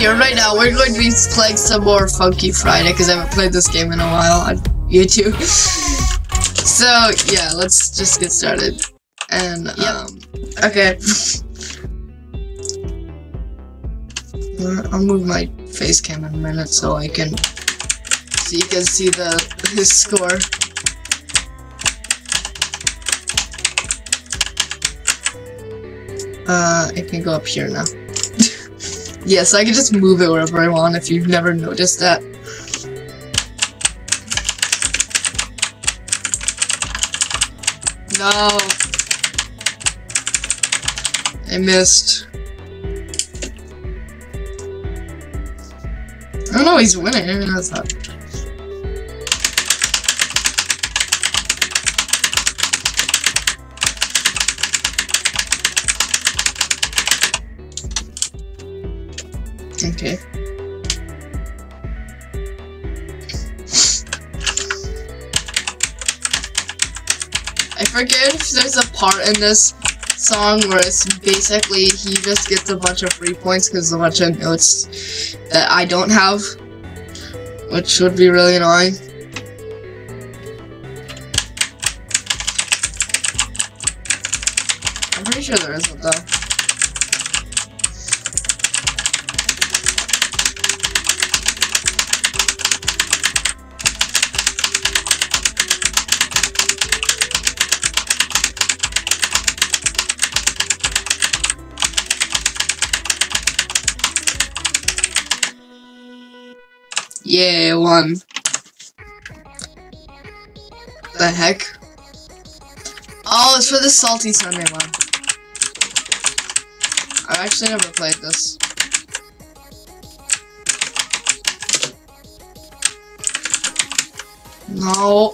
Okay, right now we're going to be playing some more Funky Friday because I haven't played this game in a while on YouTube. so yeah, let's just get started. And um, okay. I'll move my face cam in a minute so I can so you can see the his score. Uh, I can go up here now. Yes, I can just move it wherever I want if you've never noticed that. No. I missed. I don't know he's winning. That's that. Okay. I forget if there's a part in this song where it's basically he just gets a bunch of free points because a bunch of notes that I don't have, which would be really annoying. I'm pretty sure there isn't though. Yeah, one. The heck? Oh, it's for the Salty Sunday one. I've actually never played this. No.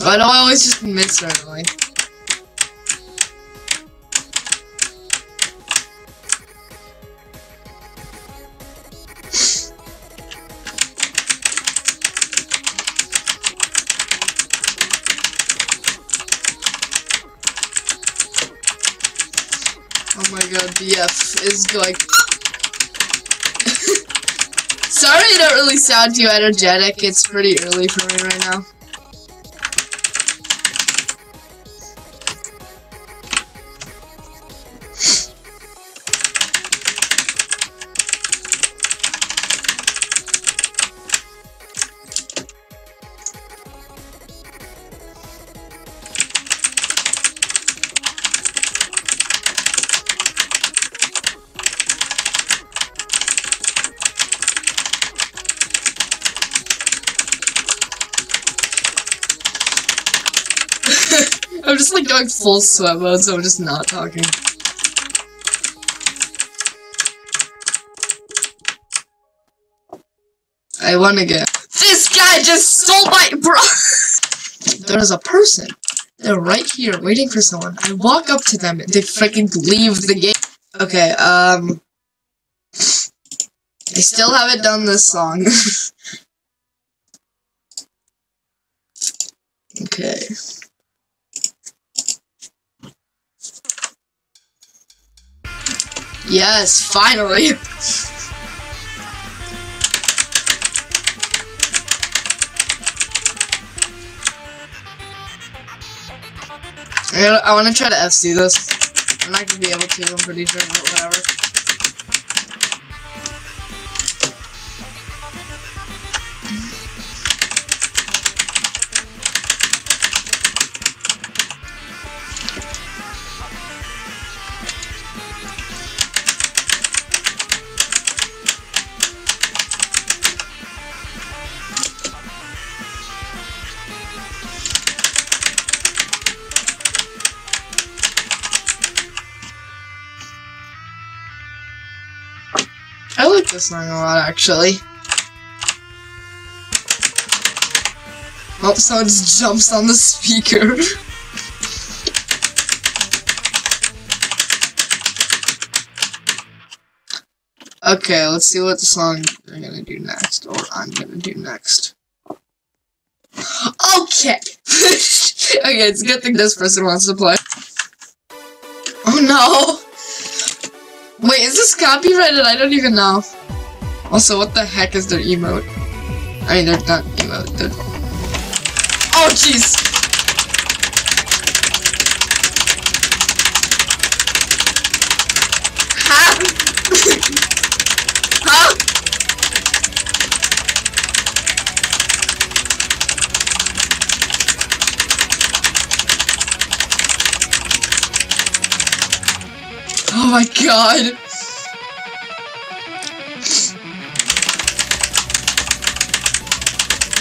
Why do I always just miss randomly? Is going. Sorry I don't really sound too energetic, it's pretty early for me right now. I'm just like going full sweat mode, so I'm just not talking. I won again. This guy just stole my bro. There's a person. They're right here waiting for someone. I walk up to them and they freaking leave the game. Okay, um. I still haven't done this song. okay. Yes, finally! I, want to try to FC this. I'm not gonna be able to, I'm pretty sure, but whatever. I like this song a lot, actually. Oh, someone just jumps on the speaker. okay, let's see what the song they're gonna do next, or I'm gonna do next. Okay! okay, it's a good thing this person wants to play. Oh no! Wait, is this copyrighted? I don't even know. Also, what the heck is their emote? I mean, they're not emote. They're... Oh, jeez. Ha! Oh my god.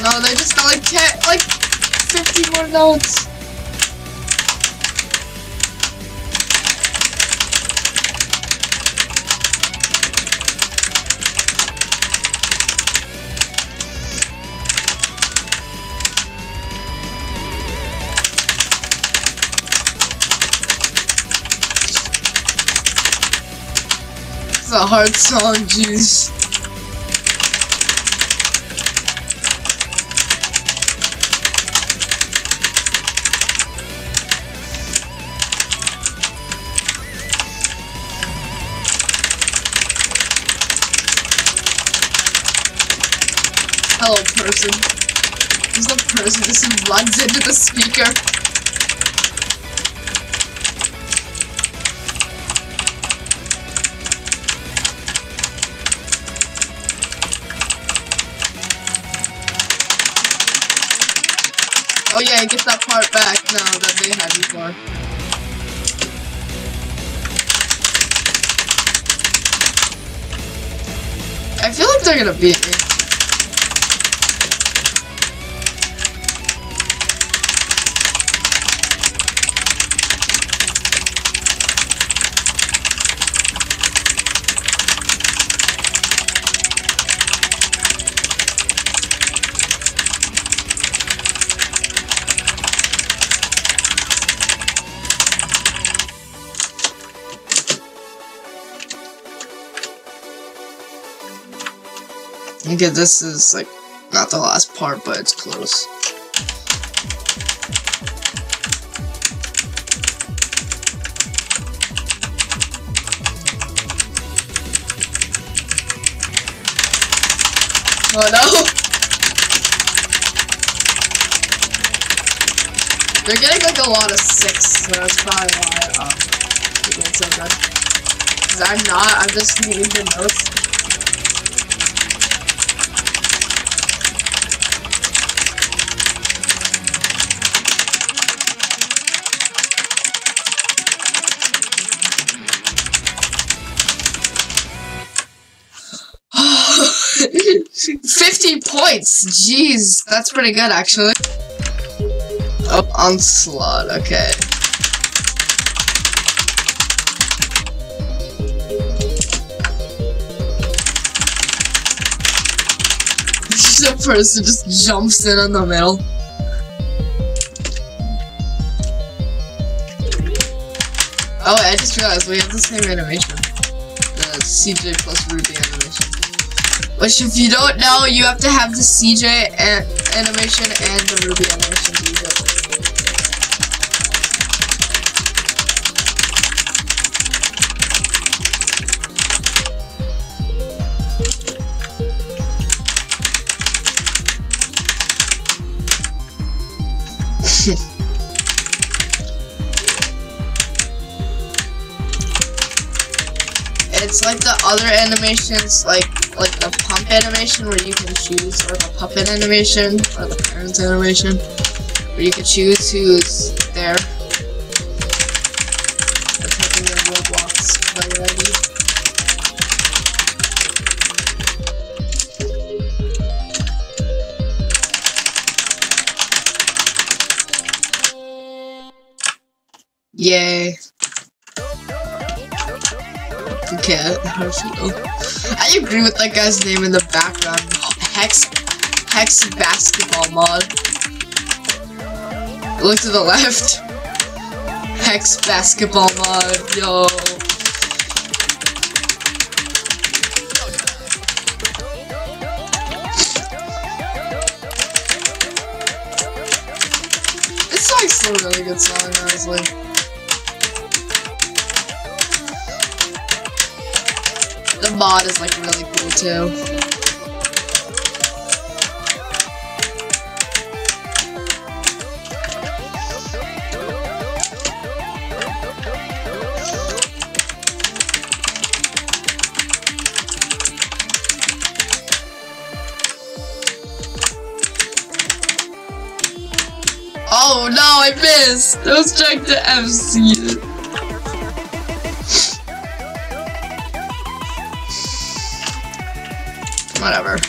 No, they just got like 10, like 50 more notes. Hard song, jeez. Hello, person. There's the person just runs into the speaker. Yeah, get that part back now that they had before. I feel like they're gonna beat me. Okay, this is like not the last part, but it's close. Oh no! They're getting like a lot of six, so that's probably why um, they're doing so good. Cause I'm not, I'm just reading the notes. Points! Jeez, that's pretty good actually. Oh, onslaught, okay. the person just jumps in in the middle. Oh, I just realized we have the same animation. The CJ plus Ruby animation. Which, if you don't know, you have to have the CJ animation and the Ruby animation to use it. It's like the other animations, like like the pump animation where you can choose, or the puppet animation, or the parents animation, where you can choose who's there. Ready. Yay. How should I agree with that guy's name in the background. Hex Hex basketball mod. Look to the left. Hex basketball mod, yo. This song's still a really good song, honestly. The mod is like really cool too. Oh no, I missed! Was trying to FC Whatever.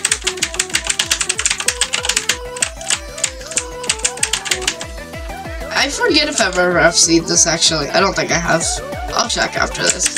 I forget if I've ever FC'd this actually. I don't think I have. I'll check after this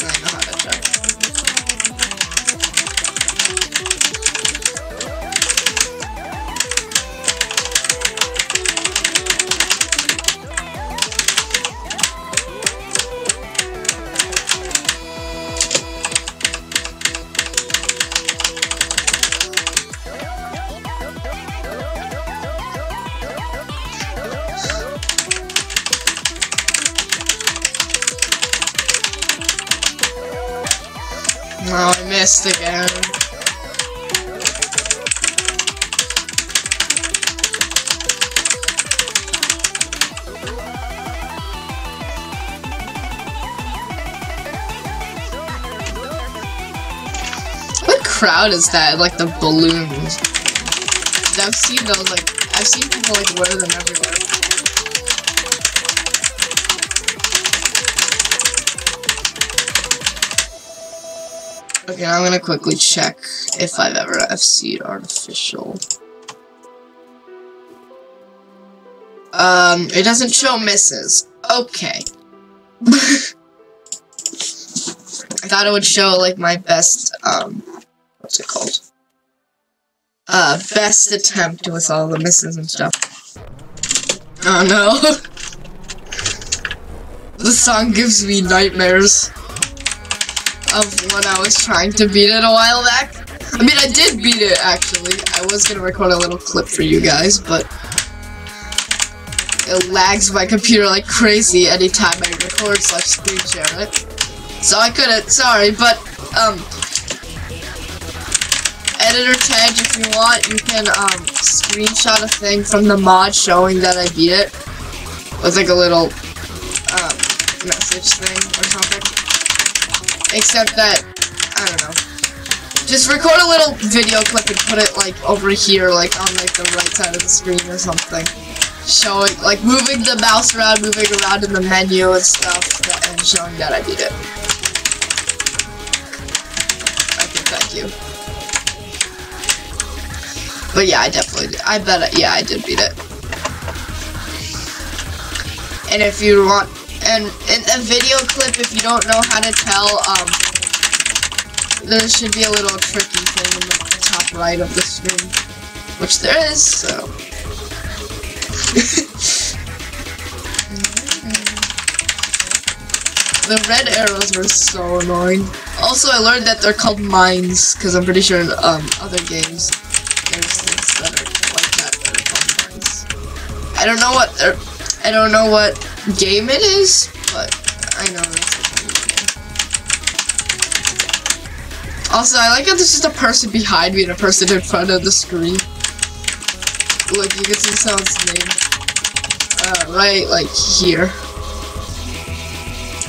Oh, I missed again. What crowd is that? Like the balloons. I've seen those like I've seen people like wear them everywhere. Okay, I'm gonna quickly check if I've ever FC'd artificial. Um, it doesn't show misses. Okay. I thought it would show like my best, um, what's it called? Uh, best attempt with all the misses and stuff. Oh no. the song gives me nightmares of when I was trying to beat it a while back. I mean, I did beat it, actually. I was gonna record a little clip for you guys, but it lags my computer like crazy anytime I record slash screen share it. So I couldn't, sorry, but, um, editor tag, if you want, you can, um, screenshot a thing from the mod showing that I beat it. With like a little, um, message thing or something. Except that, I don't know. Just record a little video clip and put it like over here, like on like the right side of the screen or something. Showing, like moving the mouse around, moving around in the menu and stuff, and showing that I beat it. Okay, thank you. But yeah, I definitely did. I bet, it, yeah, I did beat it. And if you want and in a video clip, if you don't know how to tell, um, there should be a little tricky thing in the top right of the screen, which there is, so. the red arrows were so annoying. Also, I learned that they're called mines, because I'm pretty sure in um, other games, there's things that are like that that are called mines. I don't know what I don't know what game it is, but I know a Also, I like how there's just a person behind me and a person in front of the screen. Look, you can see someone's name. Uh, right, like, here.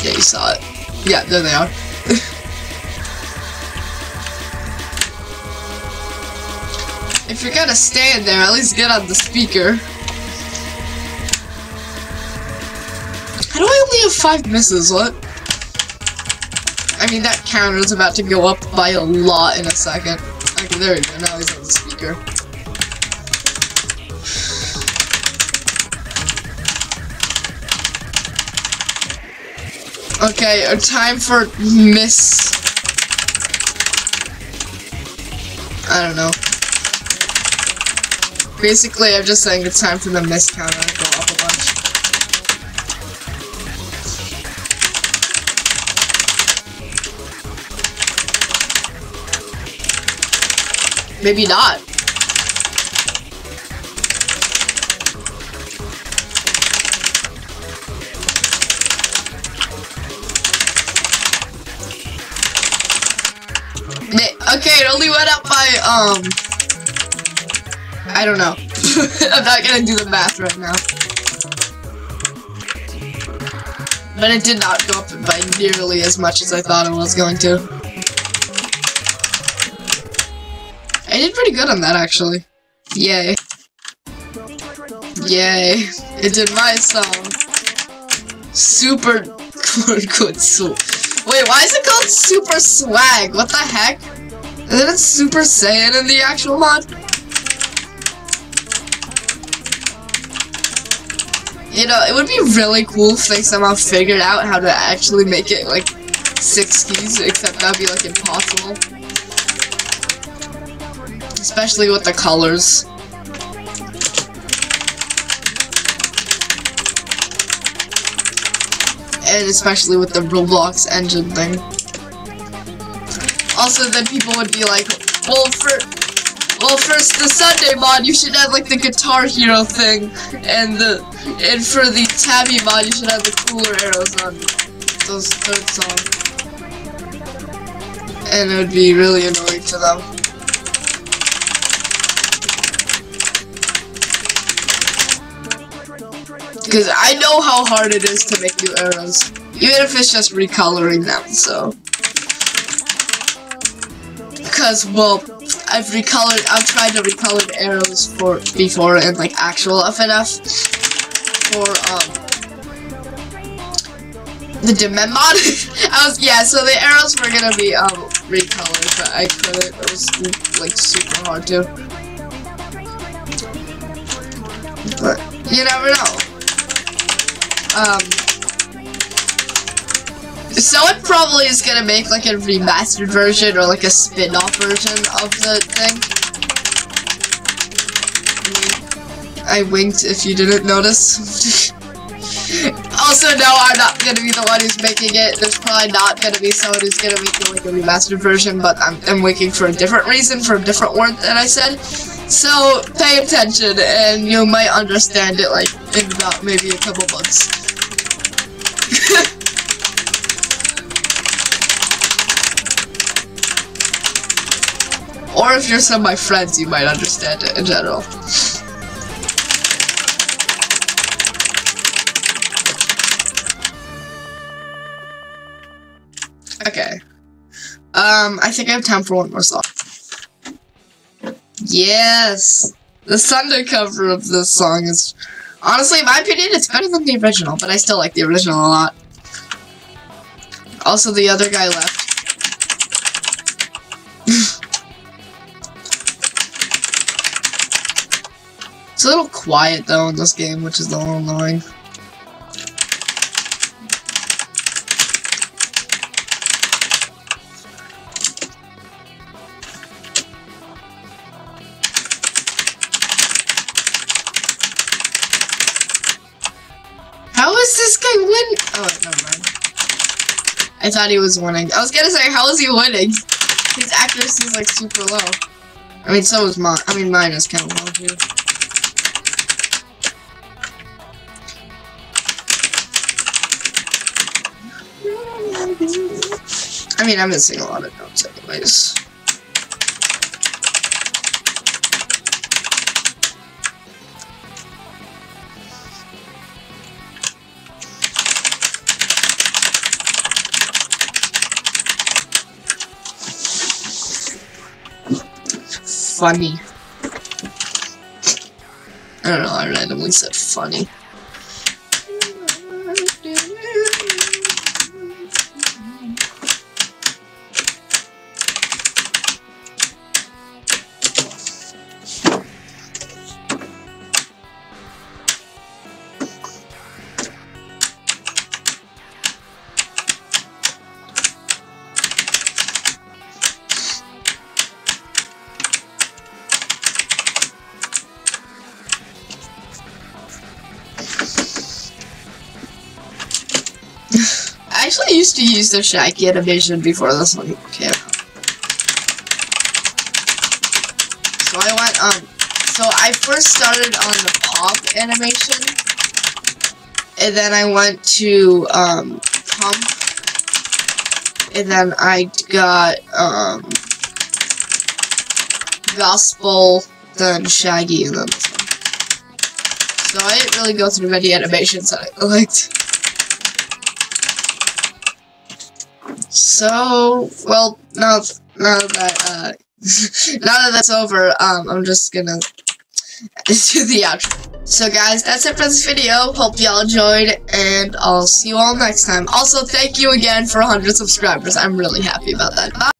Yeah, you saw it. Yeah, there they are. if you're gonna stand there, at least get on the speaker. Only have five misses? What? I mean, that counter is about to go up by a lot in a second. Okay, there we go. Now he's on the speaker. Okay, time for miss. I don't know. Basically, I'm just saying it's time for the miss counter to go up a bunch. Maybe not. Okay, it only went up by, um... I don't know. I'm not gonna do the math right now. But it did not go up by nearly as much as I thought it was going to. I did pretty good on that, actually. Yay. Yay. It did my song. Super good Wait, why is it called Super Swag? What the heck? Isn't it Super Saiyan in the actual mod? You know, it would be really cool if they somehow figured out how to actually make it, like, 60s, except that'd be, like, impossible. Especially with the colors. And especially with the Roblox engine thing. Also, then people would be like, well, for well, first the Sunday mod, you should have like the Guitar Hero thing, and the and for the Tabi mod, you should have the cooler arrows on those third song, and it would be really annoying to them. Because I know how hard it is to make new arrows, even if it's just recoloring them. So, because well I've recolored, I've tried to recolor the arrows for before in like actual FNF for um the Dement mod. I was yeah, so the arrows were gonna be um recolored, but I couldn't. It was like super hard to. But you never know. Um. Someone probably is gonna make like a remastered version or like a spin-off version of the thing. I winked if you didn't notice. also, no, I'm not gonna be the one who's making it. There's probably not gonna be someone who's gonna make it like a remastered version, but I'm, I'm winking for a different reason, for a different word that I said. So, pay attention, and you might understand it like in about maybe a couple months. Or if you're some of my friends, you might understand it in general. Okay. Um, I think I have time for one more song. Yes! The Sunday cover of this song is... Honestly, in my opinion, it's better than the original, but I still like the original a lot. Also, the other guy left. It's a little quiet though in this game, which is a little annoying. Oh, never mind. I thought he was winning. I was gonna say, how is he winning? His accuracy is like super low. I mean, so is mine. I mean, mine is kind of low too. I mean, I'm missing a lot of notes anyways. Funny. I don't know, I randomly said funny. I actually used to use the Shaggy animation before this one came. So I went, um, so I first started on the pop animation, and then I went to, um, pump, and then I got, um, gospel, then Shaggy, and then this one. So I didn't really go through many animations that I liked. So, well, now, now that, uh, now that that's over, um, I'm just gonna do the outro. So guys, that's it for this video. Hope y'all enjoyed, and I'll see you all next time. Also, thank you again for 100 subscribers. I'm really happy about that. Bye.